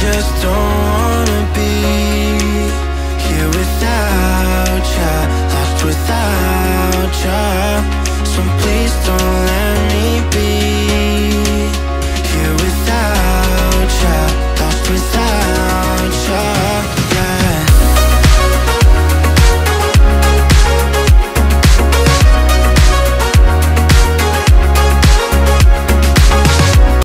just don't